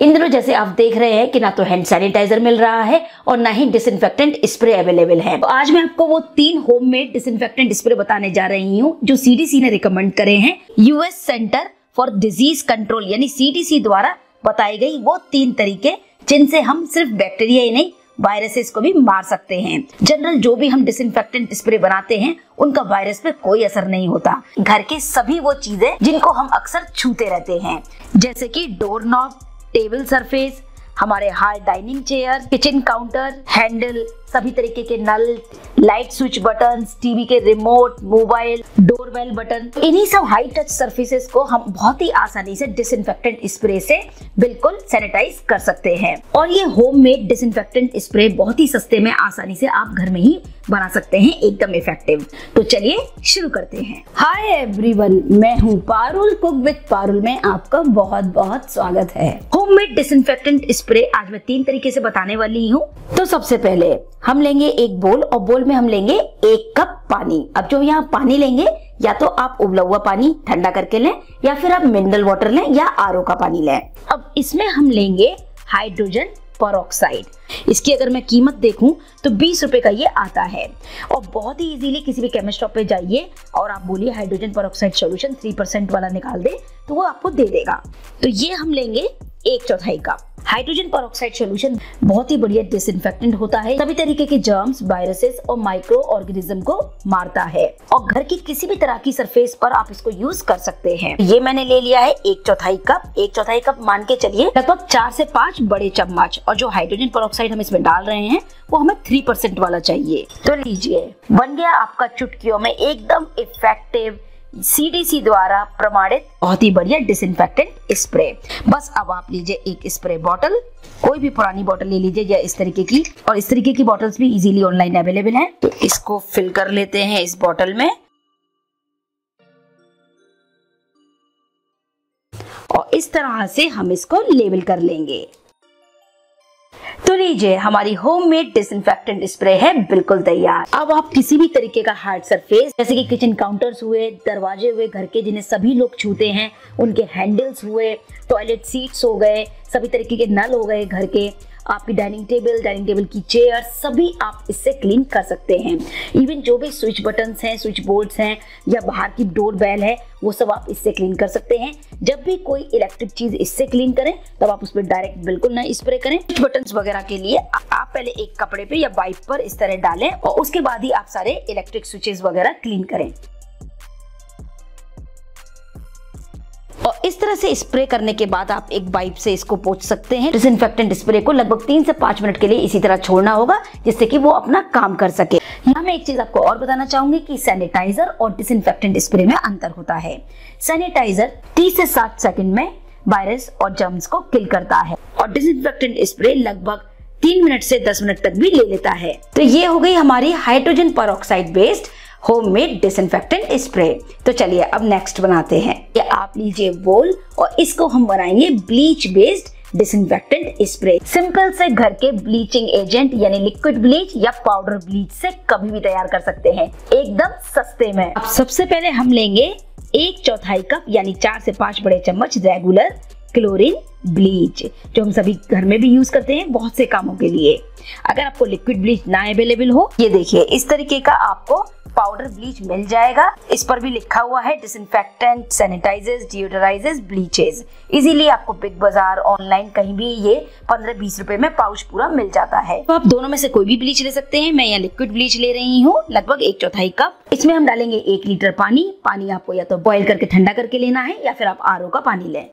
इन दिनों जैसे आप देख रहे हैं कि ना तो हैंड सैनिटाइजर मिल रहा है और ना ही डिसइंफेक्टेंट स्प्रे अवेलेबल है। तो आज मैं आपको वो तीन होममेड डिसइंफेक्टेंट स्प्रे बताने जा रही हूँ, जो सीडीसी ने रिकमेंड करे हैं। US centre for disease control यानी सीडीसी द्वारा बताई गई वो तीन तरीके, जिनसे हम सिर्फ़ बैक्टीरिया ही नहीं वायरसेस को भी मार सकते हैं। जनरल जो भी हम डिसइंफेक्टेंट स्प्रे बनाते हैं, उनका वायरस पे कोई असर नहीं होता। घर के सभी वो चीज़ें जिनको हम अक्सर छूते रहते हैं, जैसे कि डोर नॉब टेबल सरफेस हमारे hard dining chair kitchen counter handle सभी तरीके के नल लाइट स्विच बटन टीवी के रिमोट मोबाइल डोरबेल बटन इन्हीं सब हाई टच सर्फेसेस को हम बहुत ही आसानी से डिसइंफेक्टेंट स्प्रे से बिल्कुल सैनिटाइज कर सकते हैं। और ये होममेड डिसइंफेक्टेंट स्प्रे बहुत ही सस्ते में आसानी से आप घर में ही बना सकते हैं, एकदम इफ़ेक्टिव तो चलिए शुरू करते हैं। हाय एवरीवन मैं हूँ पारुल कुक विद पारुल में आपका बहुत बहुत स्वागत है। होममेड डिसइंफेक्टेंट स्प्रे आज मैं तीन तरीके से बताने वाली हूँ। तो सबसे पहले हम लेंगे एक बोल और बोल में हम लेंगे एक कप पानी। अब जो यहाँ पानी लेंगे, या तो आप उबला हुआ पानी ठंडा करके लें, या फिर आप मिनरल वाटर लें, या आरओ का पानी लें। अब इसमें हम लेंगे हाइड्रोजन परऑक्साइड इसकी अगर मैं कीमत देखूँ तो बीस रुपए का ये आता है। और बहुत ही इजीली किसी भी केमिस्ट शॉप पे जाइए और आप बोलिए hydrogen peroxide solution three percent वाला निकाल दे तो वो आपको दे देगा। तो ये हम लेंगे एक चौथाई कप। हाइड्रोजन परऑक्साइड सोल्यूशन बहुत ही बढ़िया डिसइंफेक्टेंट होता है। सभी तरीके के जर्म्स वायरसेस और माइक्रो ऑर्गेनिज्म को मारता है। और घर की किसी भी तरह की सरफेस पर आप इसको यूज़ कर सकते हैं। ये मैंने ले लिया है एक चौथाई कप एक चौथाई कप मान के चलिए, लगभग चार से पाँच बड़े चम्मच। और जो हाइड्रोजन परऑक्साइड हम इसमें डाल रहे हैं, वो हमें थ्री परसेंट वाला चाहिए। तो लीजिए, बन गया आपका चुटकियों में एकदम इफ़ेक्टिव सीडीसी द्वारा प्रमाणित बहुत ही बढ़िया डिसइंफेक्टेंट स्प्रे बस अब आप लीजिए एक स्प्रे बॉटल कोई भी पुरानी बॉटल ले लीजिए या इस तरीके की। और इस तरीके की बॉटल्स भी इजीली ऑनलाइन अवेलेबल हैं। तो इसको फिल कर लेते हैं इस बॉटल में। और इस तरह से हम इसको लेबल कर लेंगे। तो लीजिए, हमारी होममेड डिसइंफेक्टेंट स्प्रे है, बिल्कुल तैयार। अब आप किसी भी तरीके का हार्ड सरफेस जैसे कि किचन काउंटर्स हुए, दरवाजे हुए, घर के जिन्हें सभी लोग छूते हैं, उनके हैंडल्स हुए टॉयलेट सीट्स हो गए, सभी तरीके के नल हो गए घर के आपकी डाइनिंग टेबल डाइनिंग टेबल की चेयर सभी आप इससे क्लीन कर सकते हैं। इवन जो भी स्विच बटन्स हैं स्विच बोर्ड्स हैं, या बाहर की डोर बेल है, वो सब आप इससे क्लीन कर सकते हैं। जब भी कोई इलेक्ट्रिक चीज़ इससे क्लीन करें, तब आप उस पर डायरेक्ट बिल्कुल ना स्प्रे करें। स्विच बटन वगैरह के लिए आप पहले एक कपड़े पे या वाइप पर इस तरह डालें और उसके बाद ही आप सारे इलेक्ट्रिक स्विचेस वगैरह क्लीन करें। तरह से स्प्रे करने के बाद आप एक वाइप से इसको पोछ सकते हैं। डिसइंफेक्टेंट स्प्रे को लगभग तीन से पाँच मिनट के लिए इसी तरह छोड़ना होगा, जिससे कि वो अपना काम कर सके। यहाँ मैं एक चीज़ आपको और बताना चाहूँगी कि सैनिटाइजर और डिसइंफेक्टेंट स्प्रे में अंतर होता है। सैनिटाइजर तीस से साठ सेकेंड में वायरस और जर्म्स को किल करता है और डिसइंफेक्टेंट स्प्रे लगभग तीन मिनट से दस मिनट तक भी ले लेता है। तो ये हो गई हमारी hydrogen peroxide based homemade disinfectant spray तो चलिए अब नेक्स्ट बनाते हैं। ये आप लीजिए बोल और इसको हम बनाएँगे bleach based disinfectant spray simple से घर के ब्लीचिंग एजेंट यानी लिक्विड ब्लीच या पाउडर ब्लीच से कभी भी तैयार कर सकते हैं। एकदम सस्ते में। अब सबसे पहले हम लेंगे एक चौथाई कप, यानी चार से पाँच बड़े चम्मच रेगुलर क्लोरीन ब्लीच जो हम सभी घर में भी यूज़ करते हैं बहुत से कामों के लिए। अगर आपको लिक्विड ब्लीच ना अवेलेबल हो, ये देखिए, इस तरीके का आपको पाउडर ब्लीच मिल जाएगा। इस पर भी लिखा हुआ है disinfectant sanitisers deodorisers bleaches easily आपको बिग बाज़ार ऑनलाइन कहीं भी ये पंद्रह बीस रुपए में पाउच पूरा मिल जाता है। तो आप दोनों में से कोई भी ब्लीच ले सकते हैं। मैं यहाँ लिक्विड ब्लीच ले रही हूँ, लगभग एक चौथाई कप इसमें हम डालेंगे एक लीटर पानी। पानी आपको या तो बॉइल करके ठंडा करके लेना है, या फिर आप आरओ का पानी लें।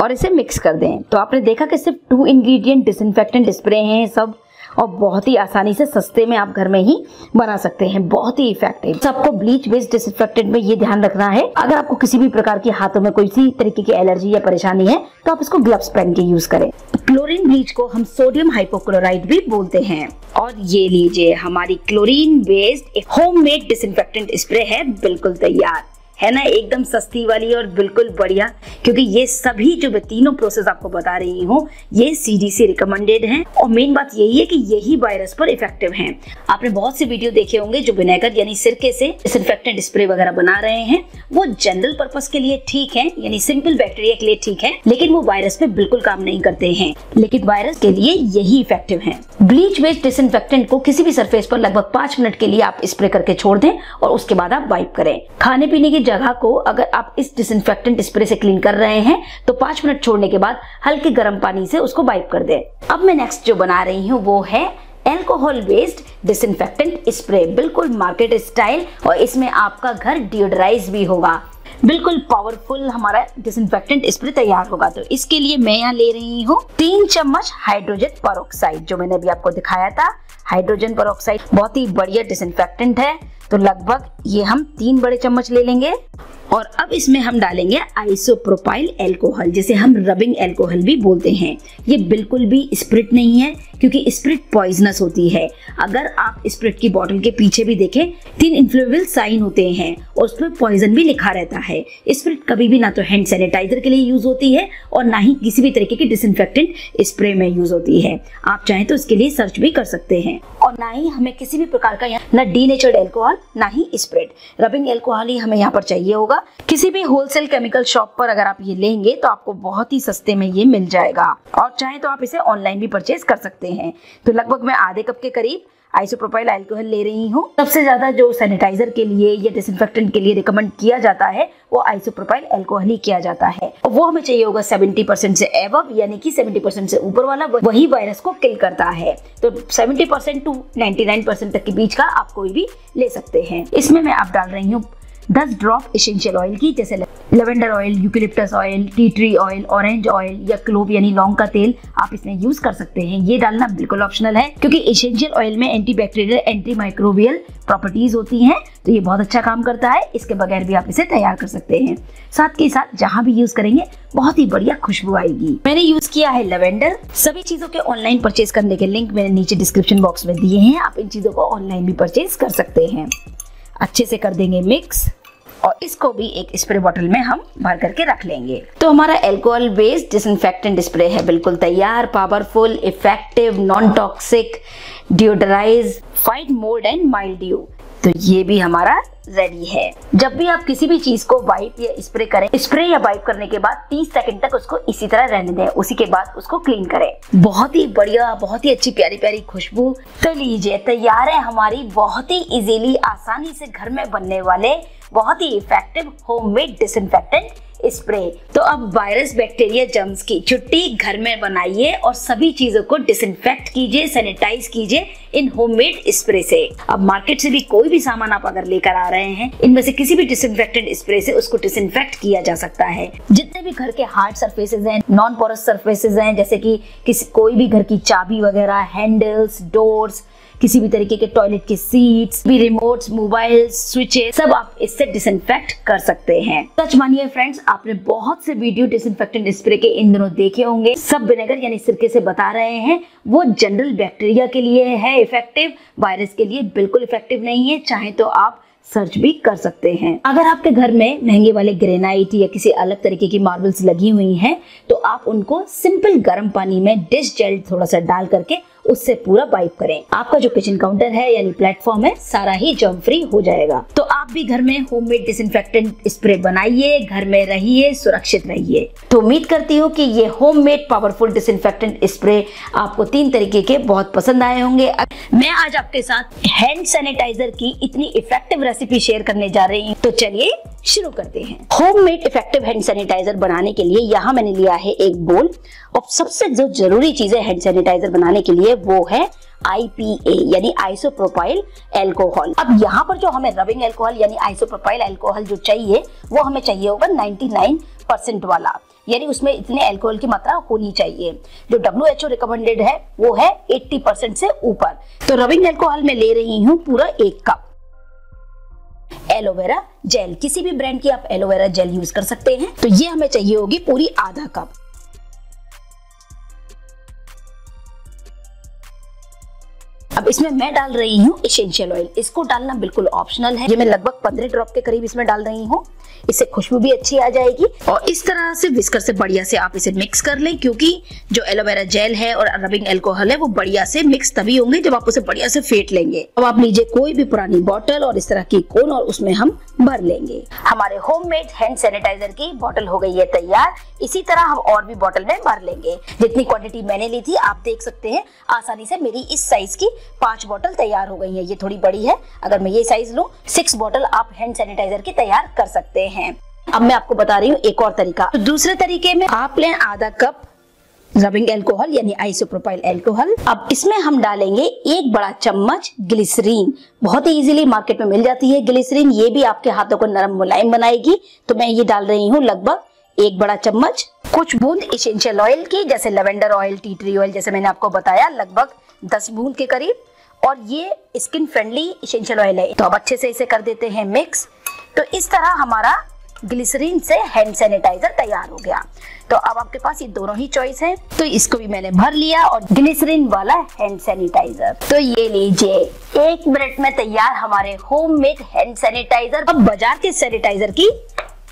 और इसे मिक्स कर दें। तो आपने देखा कि सिर्फ़ टू इंग्रेडिएंट डिसइंफेक्टेंट स्प्रे हैं, सब और बहुत ही आसानी से सस्ते में आप घर में ही बना सकते हैं। बहुत ही इफ़ेक्टिव सबको ब्लीच बेस्ड डिसइंफेक्टेंट में ये ध्यान रखना है। अगर आपको किसी भी प्रकार की हाथों में कोई सी तरीके की एलर्जी या परेशानी है तो आप इसको ग्लव्स पहन के यूज़ करें। क्लोरीन ब्लीच को हम सोडियम हाइपोक्लोराइड भी बोलते हैं। और ये लीजिए, हमारी क्लोरीन बेस्ड एक होम मेड डिसइंफेक्टेंट स्प्रे है। बिल्कुल तैयार। है ना, एकदम सस्ती वाली और बिल्कुल बढ़िया, क्योंकि ये सभी जो मैं तीनों प्रोसेस आपको बता रही हूँ, ये सीडीसी रिकमेंडेड हैं। और मेन बात यही है कि यही वायरस पर इफ़ेक्टिव हैं। आपने बहुत से वीडियो देखे होंगे जो विनेगर, यानी सिरके से डिसइंफेक्टेंट स्प्रे वगैरह बना रहे हैं। वो जनरल पर्पज के लिए ठीक है, यानी सिंपल बैक्टीरिया के लिए ठीक है, लेकिन वो वायरस पे बिल्कुल काम नहीं करते हैं। लेकिन वायरस के लिए यही इफ़ेक्टिव है। ब्लीच बेस्ड डिसइंफेक्टेंट को किसी भी सरफेस पर लगभग पाँच मिनट के लिए आप स्प्रे करके छोड़ दें और उसके बाद आप वाइप करें। खाने पीने की जगह को अगर आप इस डिसइंफेक्टेंट स्प्रे से क्लीन कर रहे हैं तो पाँच मिनट छोड़ने के बाद हल्के गर्म पानी से उसको वाइप कर दें। अब मैं नेक्स्ट जो बना रही हूँ, वो है एल्कोहल बेस्ड डिसइंफेक्टेंट स्प्रे बिल्कुल मार्केट स्टाइल और इसमें आपका घर डिओडराइज भी होगा। बिल्कुल पावरफुल हमारा डिसइंफेक्टेंट स्प्रे तैयार होगा। तो इसके लिए मैं यहाँ ले रही हूँ तीन चम्मच हाइड्रोजन पर जो मैंने अभी आपको दिखाया था। हाइड्रोजन पर बहुत ही बढ़िया डिसइंफेक्टेंट है। तो लगभग ये हम तीन बड़े चम्मच ले लेंगे। और अब इसमें हम डालेंगे आइसोप्रोपाइल एल्कोहल जिसे हम रबिंग एल्कोहल भी बोलते हैं। ये बिल्कुल भी स्प्रिट नहीं है, क्योंकि स्प्रिट पॉइजनस होती है। अगर आप स्प्रिट की बोतल के पीछे भी देखें, तीन इन्फ्लुएबल साइन होते हैं और उसमें पॉइजन भी लिखा रहता है। स्प्रिट कभी भी ना तो हैंड सैनिटाइजर के लिए यूज़ होती है और ना ही किसी भी तरीके की डिसइंफेक्टेंट स्प्रे में यूज़ होती है। आप चाहें तो इसके लिए सर्च भी कर सकते हैं। और ना ही हमें किसी भी प्रकार का न डी नेचर्ड एल्कोहल ना ही स्प्रेड रबिंग एल्कोहल ही हमें यहाँ पर चाहिए होगा। किसी भी होलसेल केमिकल शॉप पर अगर आप ये लेंगे तो आपको बहुत ही सस्ते में ये मिल जाएगा। और चाहे तो आप इसे ऑनलाइन भी परचेज कर सकते हैं। तो लगभग मैं आधे कप के करीब आइसोप्रोपाइल अल्कोहल ले रही हूँ। सबसे ज़्यादा जो सैनिटाइजर के लिए या डिसइंफेक्टेंट के लिए रिकमेंड किया जाता है, वो आइसोप्रोपाइल अल्कोहल ही किया जाता है। और वो हमें चाहिए होगा 70 परसेंट से एवब यानी कि 70 परसेंट से ऊपर वाला वही वायरस को किल करता है। तो 70 परसेंट टू 99 परसेंट तक के बीच का आप कोई भी ले सकते हैं। इसमें मैं आप डाल रही हूँ दस ड्रॉप इसेंशियल ऑयल की जैसे lavender oil eucalyptus oil tea tree oil orange oil या क्लोव यानी लौंग का तेल आप इसमें यूज़ कर सकते हैं। ये डालना बिल्कुल ऑप्शनल है, क्योंकि इसेंशियल ऑयल में anti bacterial anti microbial properties होती हैं तो ये बहुत अच्छा काम करता है। इसके बगैर भी आप इसे तैयार कर सकते हैं। साथ के साथ जहाँ भी यूज़ करेंगे, बहुत ही बढ़िया खुशबू आएगी। मैंने यूज़ किया है लेवेंडर सभी चीज़ों के ऑनलाइन परचेज करने के लिंक मैंने नीचे डिस्क्रिप्शन बॉक्स में दिए हैं। आप इन चीज़ों को ऑनलाइन भी परचेज कर सकते हैं। अच्छे से कर देंगे मिक्स और इसको भी एक स्प्रे बॉटल में हम भर करके रख लेंगे। तो हमारा एल्कोहल बेस्ड डिसइंफेक्टेंट स्प्रे है, बिल्कुल तैयार powerful effective non toxic deodorize fight mould and mildew तो ये भी हमारा रेडी है। जब भी आप किसी भी चीज़ को वाइप या स्प्रे करें स्प्रे या वाइप करने के बाद 30 सेकंड तक उसको इसी तरह रहने दें, उसी के बाद उसको क्लीन करें। बहुत ही बढ़िया, बहुत ही अच्छी, प्यारी प्यारी खुशबू। तो लीजिए, तैयार है हमारी बहुत ही इजीली आसानी से घर में बनने वाले बहुत ही इफ़ेक्टिव होममेड डिसइंफेक्टेंट स्प्रे तो अब वायरस बैक्टीरिया जर्म्स की छुट्टी घर में बनाइए और सभी चीज़ों को डिसइंफेक्ट कीजिए सैनिटाइज कीजिए इन होममेड स्प्रे से. अब मार्केट से भी कोई भी सामान आप अगर लेकर आ रहे हैं, इनमें से किसी भी डिसइंफेक्टेंट स्प्रे से उसको डिसइंफेक्ट किया जा सकता है. जितने भी घर के हार्ड सर्फेसेज हैं नॉन पोरस सर्फेसेज हैं, जैसे कि किसी, कोई भी घर की चाबी वगैरह हैंडल्स डोर्स किसी भी तरीके के टॉयलेट के सीट्स भी रिमोट मोबाइल स्विचेस सब आप इससे डिसइंफेक्ट कर सकते हैं। सच मानिए फ्रेंड्स आपने बहुत से वीडियो डिसइंफेक्टेंट स्प्रे के इन दिनों देखे होंगे। सब विनेगर यानी सिरके से बता रहे हैं, वो जनरल बैक्टीरिया के लिए है इफ़ेक्टिव वायरस के लिए बिल्कुल इफ़ेक्टिव नहीं है, चाहे तो आप सर्च भी कर सकते हैं। अगर आपके घर में महँगे वाले ग्रेनाइट या किसी अलग तरीके की मार्बल्स लगी हुई हैं तो आप उनको सिंपल गर्म पानी में डिश जेल थोड़ा सा डाल करके उससे पूरा वाइप करें। आपका जो किचन काउंटर है, यानी प्लेटफॉर्म है, सारा ही जम फ्री हो जाएगा। तो आप भी घर में होममेड डिसइंफेक्टेंट स्प्रे बनाइए, घर में रहिए, सुरक्षित रहिए। तो उम्मीद करती हूँ कि ये होममेड पावरफुल डिसइंफेक्टेंट स्प्रे आपको तीन तरीके के बहुत पसंद आए होंगे। मैं आज आपके साथ हैंड सैनिटाइजर की इतनी इफ़ेक्टिव रेसिपी शेयर करने जा रही हूँ। तो चलिए शुरू करते हैं। होममेड इफ़ेक्टिव हैंड सैनिटाइजर बनाने के लिए यहाँ मैंने लिया है एक बोल और सबसे जो ज़रूरी चीज़ है हैंड सैनिटाइजर बनाने के लिए वो है IPA यानी आइसोप्रोपाइल एल्कोहल अब यहाँ पर जो हमें रबिंग एल्कोहल यानी आइसोप्रोपाइल एल्कोहल जो चाहिए, वो हमें चाहिए होगा 99 परसेंट वाला। यानी उसमें इतने एल्कोहल की मात्रा होनी चाहिए। जो डब्ल्यू एच ओ रिकमेंडेड है, वो है 80 परसेंट से ऊपर। तो रबिंग एल्कोहल में ले रही हूँ पूरा एक कप एलोवेरा जेल किसी भी ब्रांड की आप एलोवेरा जेल यूज़ कर सकते हैं। तो ये हमें चाहिए होगी पूरी आधा कप अब इसमें मैं डाल रही हूँ इसेंशियल ऑयल इसको डालना बिल्कुल ऑप्शनल है। ये मैं लगभग पंद्रह ड्रॉप के करीब इसमें डाल रही हूँ। इससे खुशबू भी अच्छी आ जाएगी। और इस तरह से विस्कर से बढ़िया से आप इसे मिक्स कर लें, क्योंकि जो एलोवेरा जेल है और रबिंग एल्कोहल है, वो बढ़िया से मिक्स तभी होंगे जब आप उसे बढ़िया से फेंट लेंगे। अब आप लीजिए कोई भी पुरानी बॉटल और इस तरह की कोन और उसमें हम भर लेंगे। हमारे होममेड हैंड सैनिटाइजर की बॉटल हो गई है तैयार। इसी तरह हम और भी बॉटल में भर लेंगे। जितनी क्वांटिटी मैंने ली थी, आप देख सकते हैं, आसानी से मेरी इस साइज़ की पाँच बॉटल तैयार हो गई है। ये थोड़ी बड़ी है। अगर मैं ये साइज़ लूँ सिक्स बॉटल आप हैंड सैनिटाइजर की तैयार कर सकते हैं। अब मैं आपको बता रही हूँ एक और तरीका। तो दूसरे तरीके में आप लें आधा कप रबिंग एल्कोहल यानी आइसोप्रोपाइल एल्कोहल अब इसमें हम डालेंगे एक बड़ा चम्मच ग्लिसरीन बहुत ही इजीली मार्केट में मिल जाती है ग्लिसरीन ये भी आपके हाथों को नरम मुलायम बनाएगी। तो मैं ये डाल रही हूँ लगभग एक बड़ा चम्मच। कुछ बूंद इसेंशियल ऑयल की, जैसे lavender oil tea tree oil जैसे मैंने आपको बताया, लगभग दस बूंद के करीब, और ये स्किन फ्रेंडली इसेंशियल ऑयल है। तो अब अच्छे से इसे कर देते हैं मिक्स तो इस तरह हमारा ग्लिसरीन से हैंड सैनिटाइजर तैयार हो गया। तो अब आपके पास ये दोनों ही चॉइस है। तो इसको भी मैंने भर लिया, और ग्लिसरीन वाला हैंड सैनिटाइजर तो ये लीजिए, एक मिनट में तैयार हमारे होममेड हैंड सैनिटाइजर अब बाज़ार के सैनिटाइजर की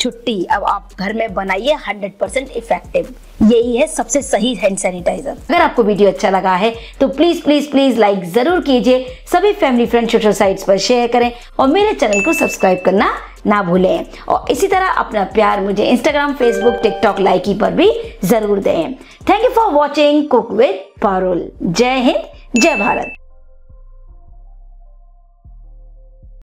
छुट्टी, अब आप घर में बनाइए 100% परसेंट इफ़ेक्टिव यही है सबसे सही हैंड सैनिटाइजर अगर आपको वीडियो अच्छा लगा है तो प्लीज़ प्लीज़ प्लीज़ लाइक ज़रूर कीजिए। सभी फैमिली फ्रेंड सोशल साइट्स पर शेयर करें और मेरे चैनल को सब्सक्राइब करना ना भूलें। और इसी तरह अपना प्यार मुझे इंस्टाग्राम फेसबुक टिकटॉक लाइकी पर भी ज़रूर दें। Thank you for watching cook with Parul जय हिंद, जय भारत।